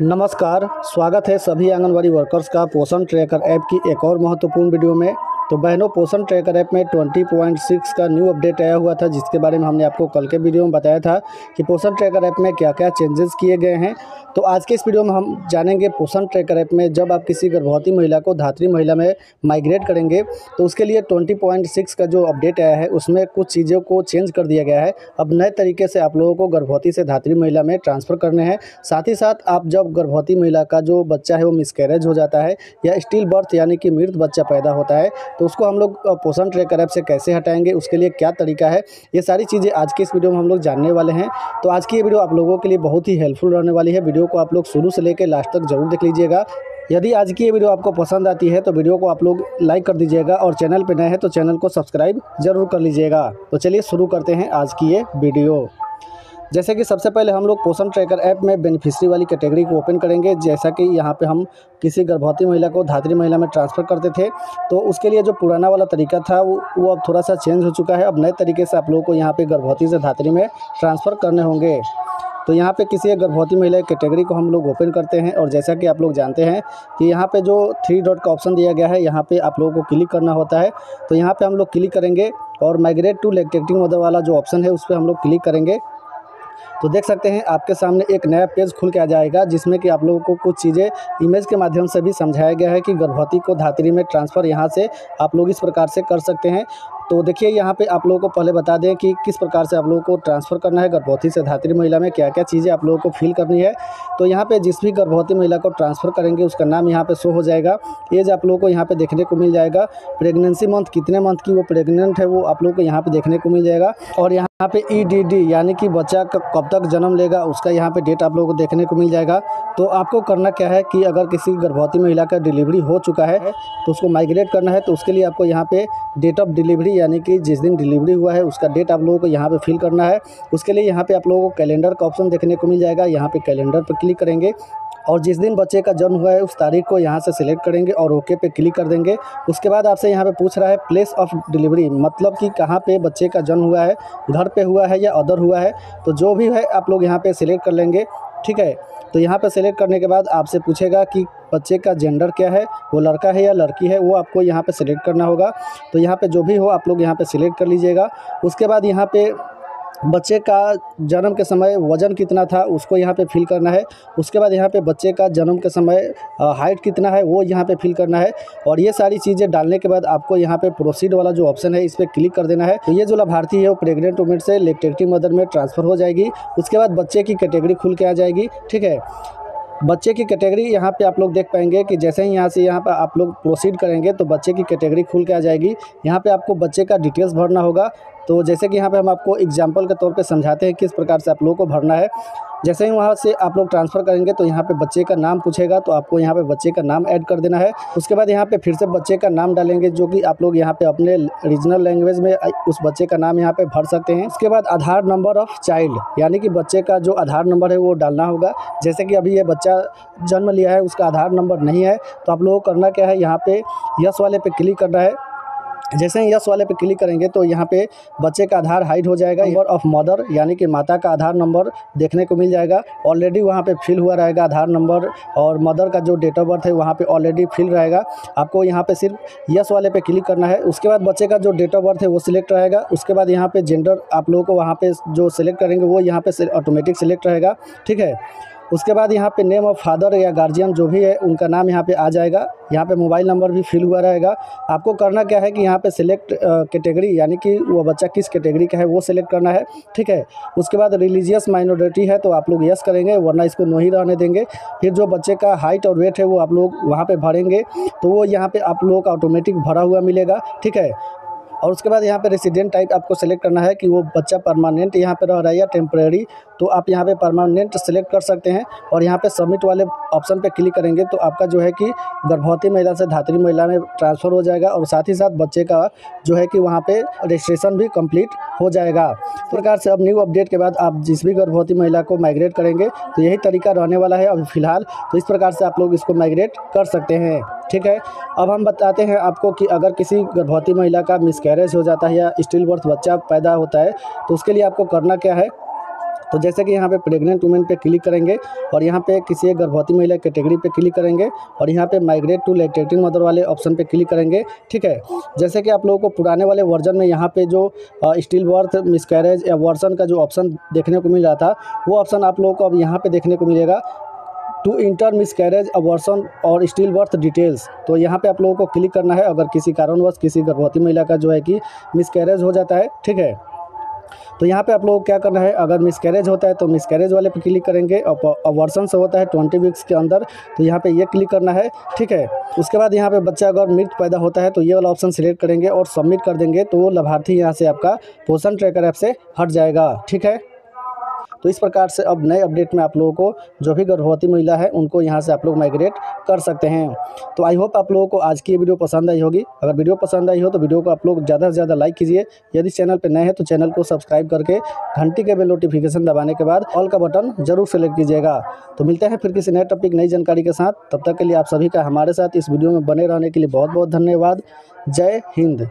नमस्कार, स्वागत है सभी आंगनबाड़ी वर्कर्स का पोषण ट्रैकर ऐप की एक और महत्वपूर्ण वीडियो में। तो बहनों, पोषण ट्रैकर ऐप में 20.6 का न्यू अपडेट आया हुआ था, जिसके बारे में हमने आपको कल के वीडियो में बताया था कि पोषण ट्रैकर ऐप में क्या क्या चेंजेस किए गए हैं। तो आज के इस वीडियो में हम जानेंगे पोषण ट्रैकर ऐप में जब आप किसी गर्भवती महिला को धात्री महिला में माइग्रेट करेंगे तो उसके लिए 20.6 का जो अपडेट आया है, उसमें कुछ चीज़ों को चेंज कर दिया गया है। अब नए तरीके से आप लोगों को गर्भवती से धात्री महिला में ट्रांसफ़र करने हैं। साथ ही साथ आप जब गर्भवती महिला का जो बच्चा है, वो मिसकैरेज हो जाता है या स्टील बर्थ यानी कि मृत बच्चा पैदा होता है तो उसको हम लोग पोषण ट्रैकर ऐप से कैसे हटाएँगे, उसके लिए क्या तरीका है, ये सारी चीज़ें आज के इस वीडियो में हम लोग जानने वाले हैं। तो आज की ये वीडियो आप लोगों के लिए बहुत ही हेल्पफुल रहने वाली है। वीडियो को आप लोग शुरू से लेकर लास्ट तक ज़रूर देख लीजिएगा। यदि आज की ये वीडियो आपको पसंद आती है तो वीडियो को आप लोग लाइक कर दीजिएगा और चैनल पर नए हैं तो चैनल को सब्सक्राइब ज़रूर कर लीजिएगा। तो चलिए शुरू करते हैं आज की ये वीडियो। जैसे कि सबसे पहले हम लोग पोषण ट्रैकर ऐप में बेनिफिशरी वाली कैटेगरी को ओपन करेंगे, जैसा कि यहाँ पे हम किसी गर्भवती महिला को धात्री महिला में ट्रांसफ़र करते थे तो उसके लिए जो पुराना वाला तरीका था, वो वो अब थोड़ा सा चेंज हो चुका है। अब नए तरीके से आप लोगों को यहाँ पे गर्भवती से धात्री में ट्रांसफ़र करने होंगे। तो यहाँ पे किसी एक गर्भवती महिला कैटेगरी को हम लोग ओपन करते हैं और जैसा कि आप लोग जानते हैं कि यहाँ पे जो थ्री डॉट का ऑप्शन दिया गया है, यहाँ पे आप लोगों को क्लिक करना होता है। तो यहाँ पे हम लोग क्लिक करेंगे और माइग्रेट टू लेक्टेक्टिंग मदर वाला जो ऑप्शन है, उस पर हम लोग क्लिक करेंगे। तो देख सकते हैं, आपके सामने एक नया पेज खुल के आ जाएगा, जिसमें कि आप लोगों को कुछ चीज़ें इमेज के माध्यम से भी समझाया गया है कि गर्भवती को धात्री में ट्रांसफ़र यहाँ से आप लोग इस प्रकार से कर सकते हैं। तो देखिए, यहाँ पे आप लोगों को पहले बता दें कि किस प्रकार से आप लोगों को ट्रांसफ़र करना है, गर्भवती से धात्री महिला में क्या क्या चीज़ें आप लोगों को फिल करनी है। तो यहाँ पे जिस भी गर्भवती महिला को ट्रांसफ़र करेंगे, उसका नाम यहाँ पे शो हो जाएगा। एज आप लोगों को यहाँ पे देखने को मिल जाएगा। प्रेगनेंसी मंथ कितने मंथ की वो प्रेगनेंट है, वो आप लोगों को यहाँ पर देखने को मिल जाएगा। और यहाँ पे ई डी डी यानी कि बच्चा कब तक जन्म लेगा, उसका यहाँ पे डेट आप लोगों को देखने को मिल जाएगा। तो आपको करना क्या है कि अगर किसी गर्भवती महिला का डिलीवरी हो चुका है तो उसको माइग्रेट करना है तो उसके लिए आपको यहाँ पे डेट ऑफ़ डिलीवरी यानी कि जिस दिन डिलीवरी हुआ है, उसका डेट आप लोगों को यहाँ पे फिल करना है। उसके लिए यहाँ पे आप लोगों को कैलेंडर का ऑप्शन देखने को मिल जाएगा। यहाँ पे कैलेंडर पर क्लिक करेंगे और जिस दिन बच्चे का जन्म हुआ है, उस तारीख को यहाँ से सिलेक्ट करेंगे और ओके पे क्लिक कर देंगे। उसके बाद आपसे यहाँ पे पूछ रहा है प्लेस ऑफ़ डिलीवरी मतलब कि कहाँ पे बच्चे का जन्म हुआ है, घर पे हुआ है या अदर हुआ है तो जो भी है आप लोग यहाँ पे सिलेक्ट कर लेंगे, ठीक है? तो यहाँ पे सेलेक्ट करने के बाद आपसे पूछेगा कि बच्चे का जेंडर क्या है, वो लड़का है या लड़की है, वो आपको यहाँ पे सिलेक्ट करना होगा। तो यहाँ पे जो भी हो आप लोग यहाँ पे सिलेक्ट कर लीजिएगा। उसके बाद यहाँ पे बच्चे का जन्म के समय वज़न कितना था, उसको यहाँ पे फिल करना है। उसके बाद यहाँ पे बच्चे का जन्म के समय हाइट कितना है, वो यहाँ पे फिल करना है। और ये सारी चीज़ें डालने के बाद आपको यहाँ पे प्रोसीड वाला जो ऑप्शन है, इस पर क्लिक कर देना है। तो ये जो लाभार्थी है, वो प्रेगनेंट वुमेन से लेक्टेक्टिव मदर में ट्रांसफ़र हो जाएगी। उसके बाद बच्चे की कैटेगरी खुल के आ जाएगी, ठीक है? बच्चे की कैटेगरी यहाँ पे आप लोग देख पाएँगे कि जैसे ही यहाँ से यहाँ पर आप लोग प्रोसीड करेंगे तो बच्चे की कैटेगरी खुल के आ जाएगी। यहाँ पे आपको बच्चे का डिटेल्स भरना होगा। तो जैसे कि यहाँ पे हम आपको एग्जांपल के तौर पे समझाते हैं किस प्रकार से आप लोगों को भरना है। जैसे ही वहाँ से आप लोग ट्रांसफ़र करेंगे तो यहाँ पे बच्चे का नाम पूछेगा तो आपको यहाँ पे बच्चे का नाम ऐड कर देना है। उसके बाद यहाँ पे फिर से बच्चे का नाम डालेंगे, जो कि आप लोग यहाँ पे अपने रीजनल लैंग्वेज में उस बच्चे का नाम यहाँ पे भर सकते हैं। उसके बाद आधार नंबर ऑफ़ चाइल्ड यानी कि बच्चे का जो आधार नंबर है वो डालना होगा। जैसे कि अभी ये बच्चा जन्म लिया है, उसका आधार नंबर नहीं है तो आप लोगों को करना क्या है, यहाँ पर यस वाले पे क्लिक करना है। जैसे ही यस वाले पे क्लिक करेंगे तो यहाँ पे बच्चे का आधार हाइड हो जाएगा। नंबर ऑफ़ मदर यानी कि माता का आधार नंबर देखने को मिल जाएगा। ऑलरेडी वहाँ पे फिल हुआ रहेगा आधार नंबर और मदर का जो डेट ऑफ़ बर्थ है, वहाँ पे ऑलरेडी फिल रहेगा। आपको यहाँ पे सिर्फ़ यस वाले पे क्लिक करना है। उसके बाद बच्चे का जो डेट ऑफ़ बर्थ है, वो सिलेक्ट रहेगा। उसके बाद यहाँ पर जेंडर आप लोगों को वहाँ पर जो सिलेक्ट करेंगे, वो यहाँ पर ऑटोमेटिक सिलेक्ट रहेगा। ठीक है? उसके बाद यहाँ पे नेम ऑफ़ फादर या गार्जियन जो भी है, उनका नाम यहाँ पे आ जाएगा। यहाँ पे मोबाइल नंबर भी फिल हुआ रहेगा। आपको करना क्या है कि यहाँ पे सिलेक्ट कैटेगरी यानी कि वो बच्चा किस कैटेगरी का है, वो सिलेक्ट करना है, ठीक है? उसके बाद रिलीजियस माइनॉरिटी है तो आप लोग यस करेंगे, वरना इसको नहीं रहने देंगे। फिर जो बच्चे का हाइट और वेट है, वो आप लोग वहाँ पर भरेंगे तो वो यहाँ पर आप लोगों का ऑटोमेटिक भरा हुआ मिलेगा, ठीक है? और उसके बाद यहाँ पे रेसिडेंट टाइप आपको सेलेक्ट करना है कि वो बच्चा परमानेंट यहाँ पे रह रहा है या टेम्प्रेरी तो आप यहाँ पे परमानेंट सेलेक्ट कर सकते हैं और यहाँ पे सबमिट वाले ऑप्शन पे क्लिक करेंगे तो आपका जो है कि गर्भवती महिला से धात्री महिला में ट्रांसफ़र हो जाएगा और साथ ही साथ बच्चे का जो है कि वहाँ पर रजिस्ट्रेशन भी कंप्लीट हो जाएगा। इस प्रकार से अब न्यू अपडेट के बाद आप जिस भी गर्भवती महिला को माइग्रेट करेंगे तो यही तरीका रहने वाला है अभी फ़िलहाल। तो इस प्रकार से आप लोग इसको माइग्रेट कर सकते हैं। ठीक है? अब हम बताते हैं आपको कि अगर किसी गर्भवती महिला का मिसकैरेज हो जाता है या स्टिल बर्थ बच्चा पैदा होता है तो उसके लिए आपको करना क्या है? तो जैसे कि यहाँ पे प्रेग्नेंट वुमेन पे क्लिक करेंगे और यहाँ पे किसी एक गर्भवती महिला कैटेगरी पे क्लिक करेंगे और यहाँ पे माइग्रेट टू लेटेटिंग मदर वाले ऑप्शन पे क्लिक करेंगे, ठीक है? जैसे कि आप लोगों को पुराने वाले वर्जन में यहाँ पे जो स्टील बर्थ मिसकैरेज या वर्सन का जो ऑप्शन देखने को मिल रहा था, वो ऑप्शन आप लोगों को अब यहाँ पर देखने को मिलेगा। To inter miscarriage abortion और स्टील बर्थ डिटेल्स तो यहाँ पे आप लोगों को क्लिक करना है, अगर किसी कारणवश किसी गर्भवती महिला का जो है कि मिस कैरेज हो जाता है, ठीक है? तो यहाँ पे आप लोगों को क्या करना है, अगर मिसकैरेज होता है तो मिसकैरेज वाले पे क्लिक करेंगे और वर्सन से होता है ट्वेंटी वीक्स के अंदर तो यहाँ पे ये क्लिक करना है, ठीक है? उसके बाद यहाँ पे बच्चा अगर मृत पैदा होता है तो ये वाला ऑप्शन सिलेक्ट करेंगे और सबमिट कर देंगे तो वो लाभार्थी यहाँ से आपका पोषण ट्रैकर ऐप से हट जाएगा, ठीक है? तो इस प्रकार से अब नए अपडेट में आप लोगों को जो भी गर्भवती महिला है, उनको यहाँ से आप लोग माइग्रेट कर सकते हैं। तो आई होप आप लोगों को आज की वीडियो पसंद आई होगी। अगर वीडियो पसंद आई हो तो वीडियो को आप लोग ज़्यादा से ज़्यादा लाइक कीजिए। यदि चैनल पर नए हैं तो चैनल को सब्सक्राइब करके घंटी के बेल नोटिफिकेशन दबाने के बाद ऑल का बटन ज़रूर सेलेक्ट कीजिएगा। तो मिलते हैं फिर किसी नए टॉपिक नई जानकारी के साथ। तब तक के लिए आप सभी का हमारे साथ इस वीडियो में बने रहने के लिए बहुत बहुत धन्यवाद। जय हिंद।